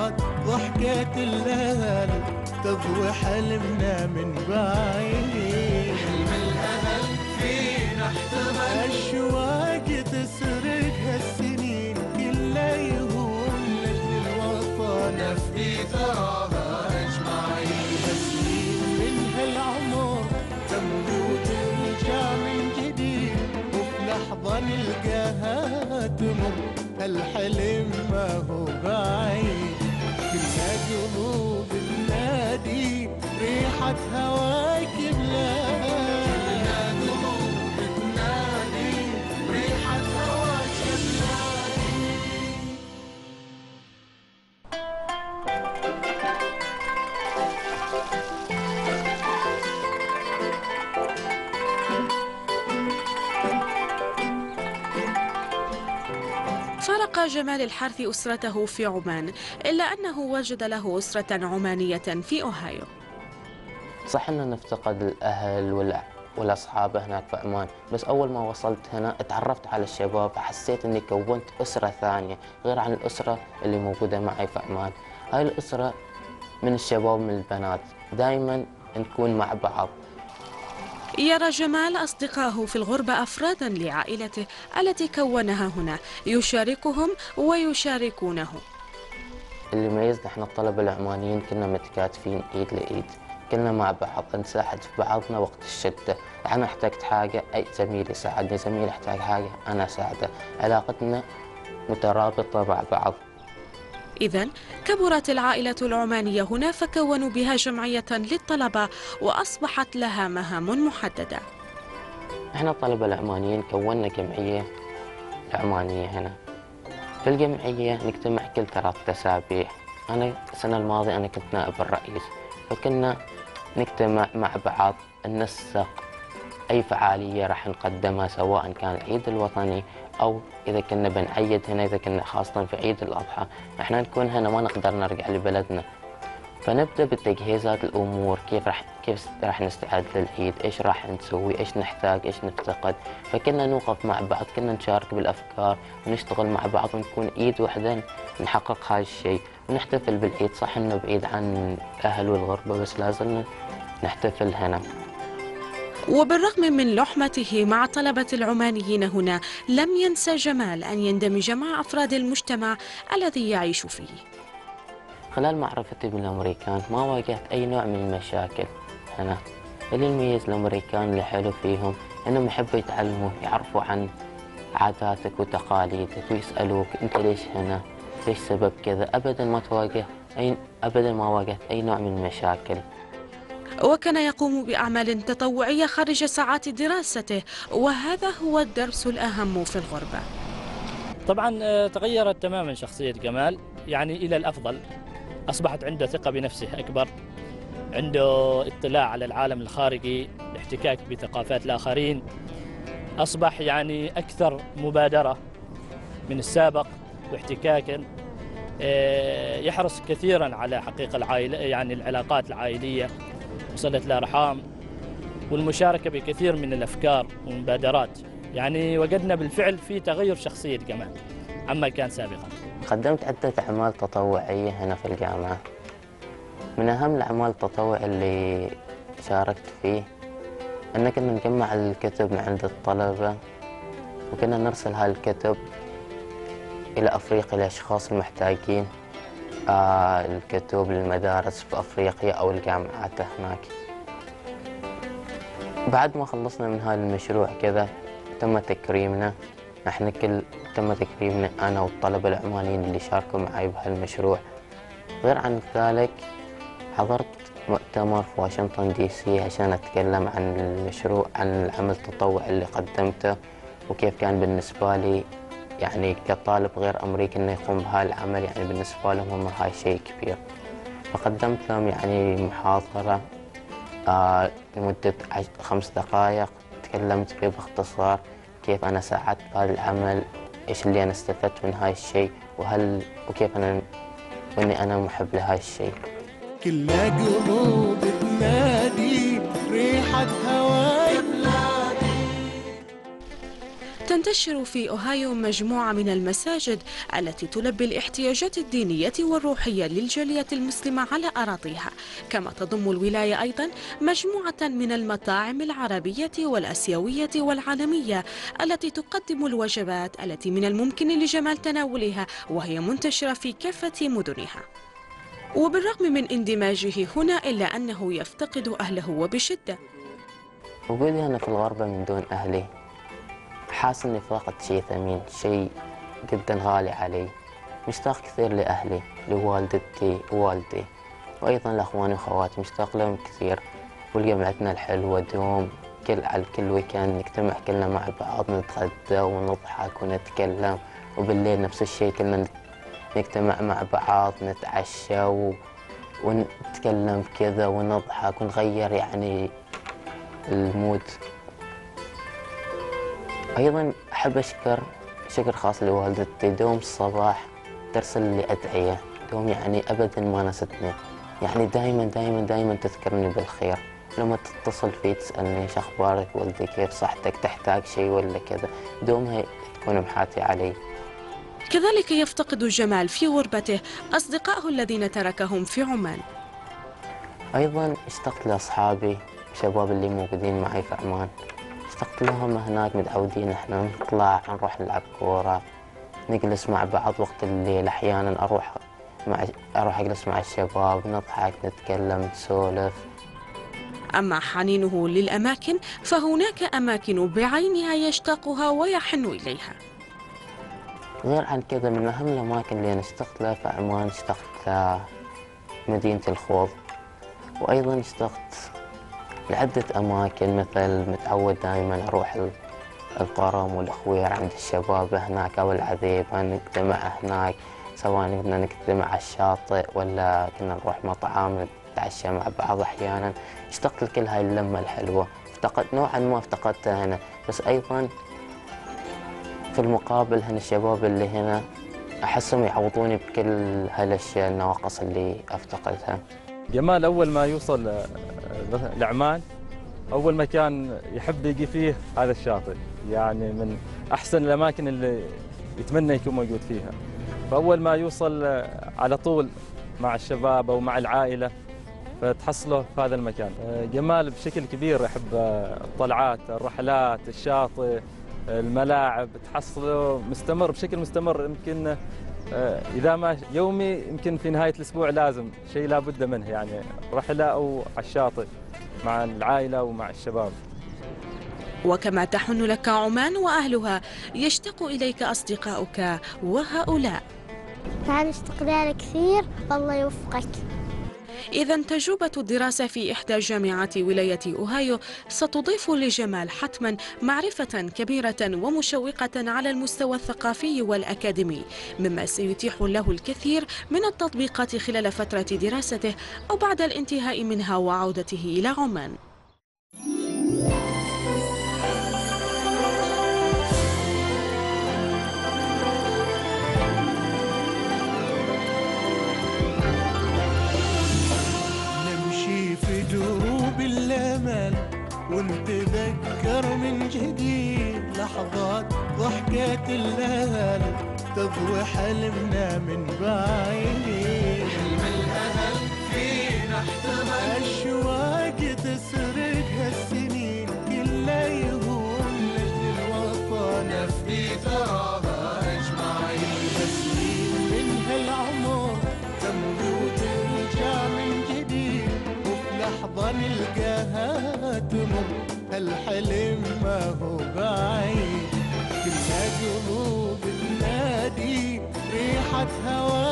لحظات ضحكة الليل تضوي حلمنا من بعيد. حلم الأهل فينا احتضن أشواق تسرق هالسنين كله يهون. لأجل الوطن نفدي ثراها أجمعين. تسليم من هالعمر تمضي وترجع من جديد. وفي لحظة نلقاها تمر. الحلم ما هو بعيد. كلنا فارق جمال الحارث أسرته في عمان إلا أنه وجد له أسرة عمانية في أوهايو. صح ان نفتقد الأهل والع- والأصحاب هناك في عمان بس أول ما وصلت هنا تعرفت على الشباب حسيت إني كونت أسرة ثانية غير عن الأسرة اللي موجودة معي في عمان. هاي الأسرة من الشباب من البنات دائما نكون مع بعض. يرى جمال أصدقائه في الغربة أفرادا لعائلته التي كونها هنا. يشاركهم ويشاركونه. اللي ميزنا إحنا الطلبه العمانيين كنا متكاتفين إيد لإيد. كنا مع بعض نساعد في بعضنا وقت الشدة. أنا احتجت حاجة أي زميل يساعدني. زميل يحتاج حاجة أنا أساعده. علاقتنا مترابطة مع بعض. إذا كبرت العائلة العمانية هنا فكونوا بها جمعية للطلبة وأصبحت لها مهام محددة. إحنا الطلبة العمانيين كونا جمعية عمانية هنا. في الجمعية نجتمع كل ثلاثة أسابيع. أنا السنة الماضية أنا كنت نائب الرئيس فكنا نجتمع مع بعض ننسق أي فعالية راح نقدمها سواء كان العيد الوطني أو إذا كنا بنعيد هنا إذا كنا خاصة في عيد الأضحى إحنا نكون هنا ما نقدر نرجع لبلدنا. فنبدأ بتجهيزات الأمور كيف راح كيف راح نستعد للعيد إيش راح نسوي إيش نحتاج إيش نفتقد. فكنا نوقف مع بعض كنا نشارك بالأفكار ونشتغل مع بعض ونكون ايد واحدة نحقق هذا الشيء. ونحتفل بالعيد صح إنه بعيد عن الأهل والغربة بس لازلنا نحتفل هنا. وبالرغم من لحمته مع طلبة العمانيين هنا لم ينسى جمال أن يندمج مع أفراد المجتمع الذي يعيش فيه. خلال معرفتي بالامريكان ما واجهت أي نوع من المشاكل. هنا اللي يميز الأمريكان اللي حلو فيهم إنهم يحبوا يتعلموا يعرفوا عن عاداتك وتقاليدك ويسألوك أنت ليش هنا؟ ليش سبب كذا؟ ابدا ما تواجه أي ابدا ما واجهت أي نوع من المشاكل. وكان يقوم بأعمال تطوعية خارج ساعات دراسته وهذا هو الدرس الأهم في الغربة. طبعا آه، تغيرت تماما شخصية جمال يعني إلى الأفضل. أصبحت عنده ثقة بنفسه أكبر عنده اطلاع على العالم الخارجي الاحتكاك بثقافات الآخرين. أصبح يعني أكثر مبادرة من السابق واحتكاكا آه، يحرص كثيرا على حقيقة العائلة يعني العلاقات العائلية. وصلة الأرحام والمشاركة بكثير من الأفكار والمبادرات. يعني وجدنا بالفعل في تغير شخصية جمال. عما كان سابقا. قدمت عدة أعمال تطوعية هنا في الجامعة. من أهم الأعمال التطوع اللي شاركت فيه أن كنا نجمع الكتب من عند الطلبة وكنا نرسل هاي الكتب إلى أفريقيا لأشخاص المحتاجين. الكتب للمدارس في أفريقيا أو الجامعات هناك. بعد ما خلصنا من هذا المشروع كذا تم تكريمنا. إحنا كل تم تكريمنا أنا والطلبة العمانيين اللي شاركوا معي بهالمشروع. غير عن ذلك حضرت مؤتمر في واشنطن دي سي عشان أتكلم عن المشروع عن العمل التطوعي اللي قدمته وكيف كان بالنسبة لي يعني كطالب غير أمريكي إنه يقوم بهذا العمل يعني بالنسبة لهم هم هاي شيء كبير. فقدمت لهم يعني محاضرة آه لمدة عش- خمس دقائق. تكلمت فيه باختصار كيف أنا ساعدت بهذا العمل إيش اللي أنا استفدت من هاي الشيء وهل وكيف أنا وإني أنا محب لهاي الشيء. كلنا قلوب تنادي ريحة هواي تنتشر في أوهايو مجموعة من المساجد التي تلبي الاحتياجات الدينية والروحية للجالية المسلمة على أراضيها. كما تضم الولاية أيضا مجموعة من المطاعم العربية والأسيوية والعالمية التي تقدم الوجبات التي من الممكن لجمال تناولها وهي منتشرة في كافة مدنها. وبالرغم من اندماجه هنا إلا أنه يفتقد أهله وبشدة. وجودي هنا في الغربة من دون أهلي. حاسس إني فقدت شيء ثمين شيء جدا غالي علي. مشتاق كثير لأهلي لوالدتي ووالدي وأيضا لأخواني وأخواتي. مشتاق لهم كثير. ولجمعتنا الحلوة دوم كل على كل weekend نجتمع كلنا مع بعض نتغدى ونضحك ونتكلم. وبالليل نفس الشيء كلنا نجتمع مع بعض نتعشى و... ونتكلم كذا ونضحك ونغير يعني ال mood. أيضا أحب أشكر شكر خاص لوالدتي دوم الصباح ترسل لي أدعية. دوم يعني أبدا ما نستني. يعني دائما دائما دائما تذكرني بالخير. لما تتصل في تسألني إيش أخبارك ولدي كيف صحتك تحتاج شيء ولا كذا. دومها تكون محاتي علي. كذلك يفتقد جمال في غربته أصدقائه الذين تركهم في عمان. أيضا اشتقت لأصحابي الشباب اللي موجودين معي في عمان. اشتقت لهم هناك متعودين إحنا نطلع نروح نلعب كورة نجلس مع بعض وقت الليل أحيانا أروح مع أروح أجلس مع الشباب نضحك نتكلم نسولف. أما حنينه للأماكن فهناك أماكن بعينها يشتاقها ويحن إليها. غير عن كذا من أهم الأماكن اللي أنا اشتقت لها في عمان اشتقت لمدينة الخوض وأيضا اشتقت لعدة أماكن مثل متعود دائما أروح ال- القرم والأخوير عند الشباب هناك أو العذيبة نجتمع هناك؟ سواء كنا نجتمع على الشاطئ ولا كنا نروح مطعم نتعشى مع بعض أحيانا. اشتقت لكل هاي اللمة الحلوة. افتقدت نوعا ما افتقدتها هنا. بس أيضا في المقابل هنا الشباب اللي هنا أحسهم يعوضوني بكل هالأشياء النواقص اللي أفتقدها. جمال أول ما يوصل لعمان أول مكان يحب يجي فيه هذا الشاطئ. يعني من أحسن الأماكن اللي يتمنى يكون موجود فيها. فأول ما يوصل على طول مع الشباب أو مع العائلة فتحصله في هذا المكان. جمال بشكل كبير آه، الطلعات الرحلات الشاطئ الملاعب تحصله مستمر بشكل مستمر. يمكن إذا ما يومي يمكن في نهاية الأسبوع لازم شيء لابد منه يعني رحلة أو على الشاطئ مع العائلة ومع الشباب. وكما تحن لك عمان وأهلها يشتاق إليك أصدقاؤك وهؤلاء. تعال اشتقنا كثير والله يوفقك. إذا تجربة الدراسة في إحدى جامعات ولاية أوهايو ستضيف لجمال حتما معرفة كبيرة ومشوقة على المستوى الثقافي والأكاديمي مما سيتيح له الكثير من التطبيقات خلال فترة دراسته أو بعد الانتهاء منها وعودته إلى عمان. الاهل تضوي حلمنا من بعيد. حلم الأهل فينا احتمل أشواق تسرقها السنين كلها يهون. لاجل الوطن نفدي تراها أجمعين. تسليم من هالعمر تمضي وترجع من جديد. وفي لحظة نلقاها تمر هالحلم ما هو بعيد. قلوب تنادي ريحة هوا